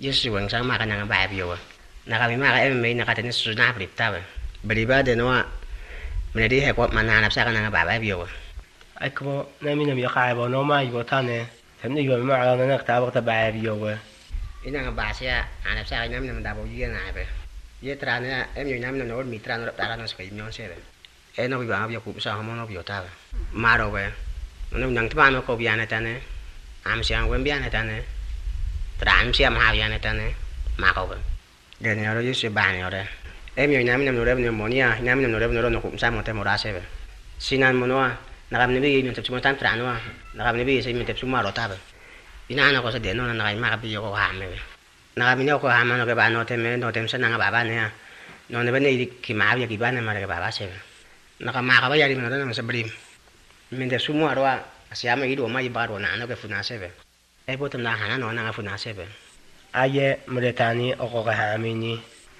yesu weng sang maka nanga ba biyo naka mi maka em mi naka tene su na prip ta ba bri ba de no mene di he ko mana na sa nanga ba ba biyo ai ko na mi na mi ka ba no ma yo ta ne. Tem ni yo ma ga na ta ba ta ba bi yo we ina nga ba sia ana sa nam nam da bo yi na ba. Ye tra ne em yo nam no mi tra no ta no sa ki nyon se ba. E no bi ba bi ku sa mo no bi ta ba. Ma ro ba. No nang ta ma ko bi ana ta ne. Am siang wen bi ana ta ne رحم هم حویانتنه مقابل گنیا رو یه چه بانیاره امی نمیدونم نوره بنو مونیا نمیدونم نوره بنو رو نخوم سم مت مراسبه سینان مونوا نقم نبی نتب چمو تام ترانوا نقم نبی سی متب چمو رو تاب اینا انا قصه دینو نقم ما بی کو همه نقم نیو کو همه نو که بانوت من نو تم سن بابا نه نو نه بنی کی ما بیا کی بانه مره بابا سه نقم ما قبا یاری من نه مسبریم من دسمو رو اسیامه ایدو ما یبارو نه نو که فناسه ايبوتم نحن أنا أنا عفو ناسبه أي مرتاني أقوق هاميني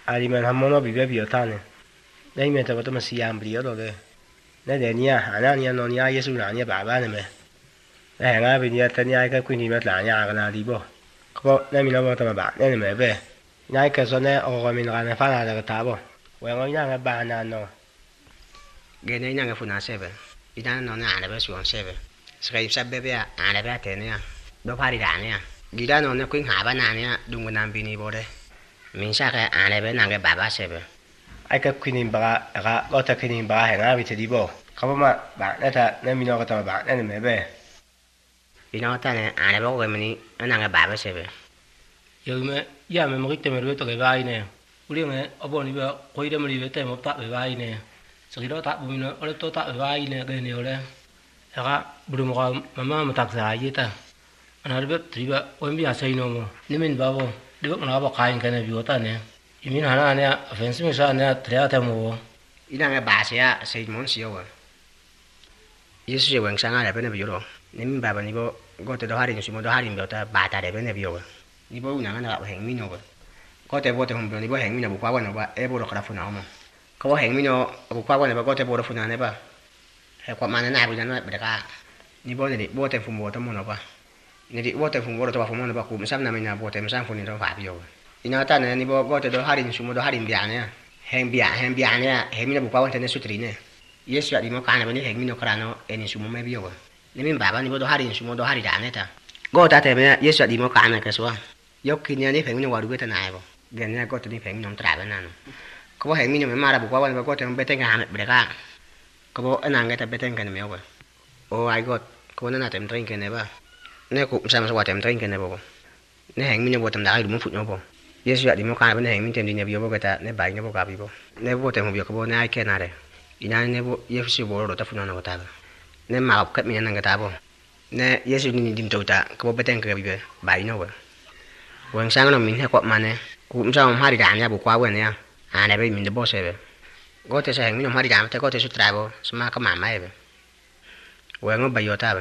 أري من همونا بيبه بيوتاني نيمة تبطم سيام بريو دوله ندنيا عنانيا نونيا يسولانيا بعبانمه لهنا بنيا تنيا كويني متلانيا عغنا ديبو قبو نمينا بطم بعدين ما به نايك سنة أقوق من غنفان على غتابو ويغنيا غبانا نو جنينا غفو ناسبه إذا نونا عربة سوان سبه سخيب سبب يا عربة تنيا do pari dania gida no ne kuin haba nania dungu nan bini bore min sha ka ane be nange baba sebe ai ka kuin ba ga go ta kuin ba he na bi te dibo ka ma ba na ta na mi no ka ta ba na ne me be ina ta ne ane ba go mini nange baba sebe yo me ya me mo te me lo to ke ba ine uri me obo ni ba ko ire me ri be te mo ta be ba ine so ki do ta bu mi no ole to ta be ba ine ke ne ole ga buru mo ma ma ta sa ye ta နာရဘတ်ဒီဘဝင်ပြဆိုင်နောနိမင်ဘောဒီဘနာဘခိုင်ကနေပြောတာနေအမီနာနာနဲ့အဖန်စမစနဲ့တရားတယ်မောအင်းငါဘာဆရာဆေမွန်စီယောယေစုရဲ့ဝန်ဆောင်အားဖြင့်ပြောတော့နိမင်ဘဘနိဘောဂေါတေတော်ဟာရင်စီမွန်တော်ဟာရင်ပြောတာဘာတာတယ်ပဲနေပြောနိဘောငါနာဘဟင်မီနောဂေါတေဘောတေဟွန်ဘနိဘောဟင်မီနောဘကွာဝနောဘအေဘောရခရာဖုနာမောကဘဟင်မီနောဘကွာဝနောဘဂေါတေဘောရဖုနာနေပါဟဲ့ကွာမနနာဘူးဇနောဘဒကာနိဘောနေဘောတေဖုမောတမောနောပါ ni di wote te fu mo ro to ba fu ba ku mi na mina na bo te fu ni do fa bi yo ina ta na ni bo go do harin ni su mo do harin bi ne heng bia hen bia ne heng mi bu pa wa te ne su ne yesu ya mo ka na ba ni heng mi no kra no e su mo me bi yo ni min baba ni bo do harin ni su mo do hari da ne ta go ta te me yesu ya mo ka na ka so yo ki ni ani heng mina waru wa ta na bo gen ne go to ni heng mina no tra ba na no ko heng mi no me mara bu pa wa ba go te mo be te nga me bre ka ko bo ana nga ta be te nga me yo o ai go ko na na tem trin ke ne ba ne ku sa ma sa wa tem trin ke ne bo ne heng mi no bo tem da ai du mo fu giờ bo yesu ya di mo ka ba ne heng mi tem di ne bi yo ta ne ba ne bo ka bộ ne tem bo ko bo ne ai ke na đấy, ina ne bo yesu bo ro ta fu no no ta ba ne ma ka mi na nga ta bo ne yesu ni dim to ta ko bo be te nga bài be ba no ba wen sang no min he ko ma ne ku sa ma ha ri da ne bu kwa wen ya a ne be min de có thể sẽ hàng mình sa heng mi no có thể da te bộ te su tra bo sama ka ma ma e ta